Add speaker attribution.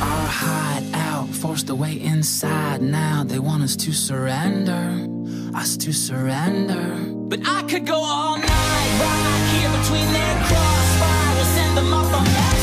Speaker 1: our hideout, forced away inside. Now they want us to surrender, us to surrender. But I could go all night right here between their crossfire. We'll send them up on that.